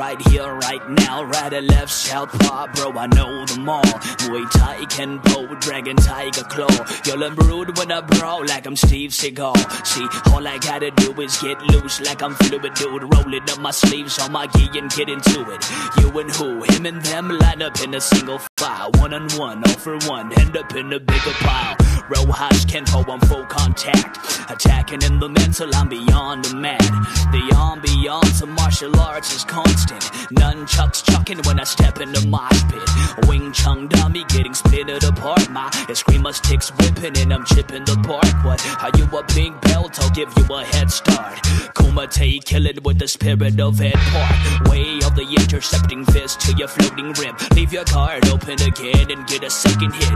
right here, right now, right or left, southpaw, bro, I know them all. Muay Thai, Kenpo, Dragon Tiger Claw. Y'all I'm rude when I brawl like I'm Steve Seagal. See, all I gotta do is get loose like I'm fluid, dude. Rolling up my sleeves on my gi and get into it. You and who, him and them line up in a single file. One on one, all for one, end up in a bigger pile. Rojas, Kenpo, I'm full contact. Attacking in the mental, I'm beyond the mad. The ambiance of martial arts is constant. Nunchucks chucking when I step in the mosh pit. Wing Chun dummy getting splintered apart. My escrima sticks whipping and I'm chipping the park. What? Are you a pink belt? I'll give you a head start. Kumite killing with the spirit of Ed Park. Way of the intercepting fist to your floating rim. Leave your card open again and get a second hit.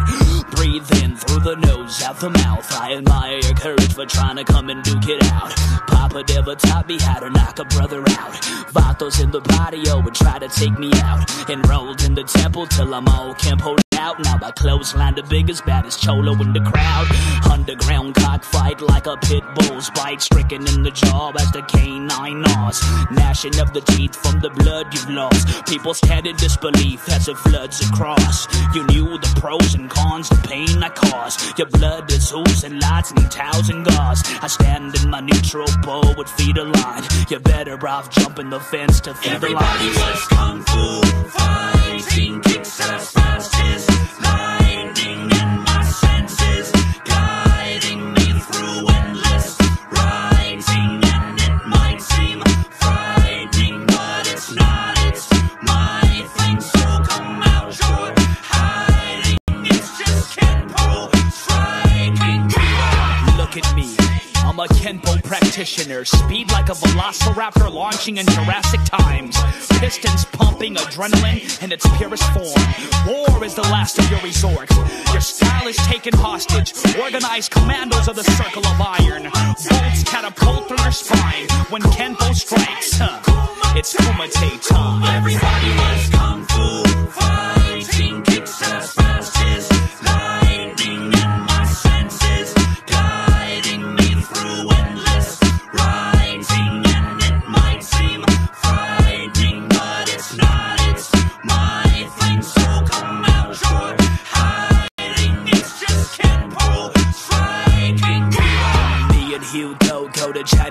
Breathe in through the nose, out the mouth. I admire your courage for trying to come and duke it out. Papa never taught me how to knock a brother out. Vatos in the patio would try to take me out. Enrolled in the temple till I'm all campo out. Now my clothesline the biggest, baddest cholo in the crowd. Underground cockfight like a pit bull's bite. Stricken in the jaw as the canine gnaws. Gnashing of the teeth from the blood you've lost. People stand in disbelief as it floods across. You knew the pros and cons, the pain I caused. Your blood is oozing lots and towels and gauze. I stand in my neutral bow with feet aligned. You're better off jumping the fence to feed the Everybody was kung fu fighting, kicks as fast as I'm a Kenpo practitioner, speed like a velociraptor launching in Jurassic times. Pistons pumping adrenaline in its purest form. War is the last of your resort. Your style is taken hostage. Organized commandos of the circle of iron. Bolts catapult through your spine when Kenpo strikes. Huh. It's Kumite time. Everybody must kung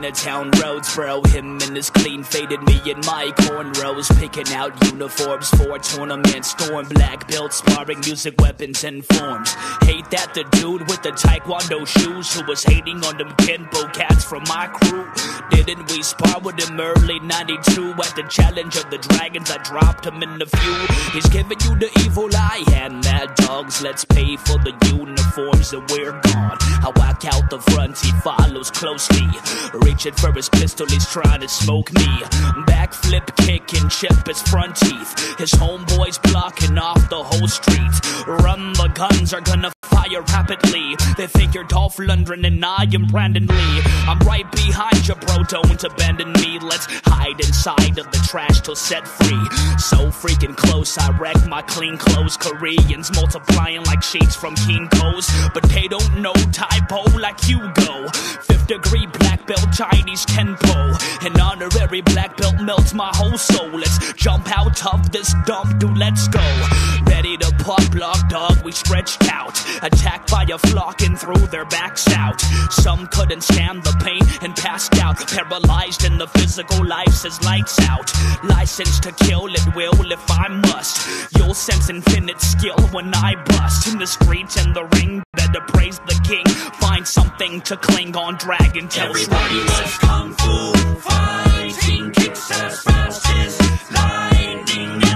Chinatown roads, bro. Him and his clean faded, me and my cornrows. Picking out uniforms for tournaments. Storm black belt, sparring music weapons and forms. Hate that the dude with the Taekwondo shoes who was hating on them Kenpo cats from my crew. Didn't we spar with him early 92 at the challenge of the dragons? I dropped him in the few. He's giving you the evil eye and mad dogs. Let's pay for the uniforms and we're gone. I walk out the front, he follows closely. Reaching for his pistol, he's trying to smoke me. Backflip kick chip his front teeth. His homeboys blocking off the whole street. Run, the guns are gonna fire rapidly. They think you're Dolph Lundgren and I am Brandon Lee. I'm right behind you, bro. Don't abandon me. Let's hide inside of the trash till set free. So freaking close, I wreck my clean clothes. Koreans multiplying like sheets from Kinko's, but they don't know typo like Hugo. Chinese Kenpo. An honorary black belt melts my whole soul. Let's jump out of this dump, dude. Let's go. Ready to pop block, dog. We stretched out. Attacked by a flock and threw their backs out. Some couldn't stand the pain and passed out. Paralyzed in the physical life says lights out. License to kill it will if I must. You'll sense infinite skill when I bust. In the streets and the ring, better praise the king. Find something to cling on, dragon tail Everybody swings. was kung fu fighting, kicks as fast as lightning, and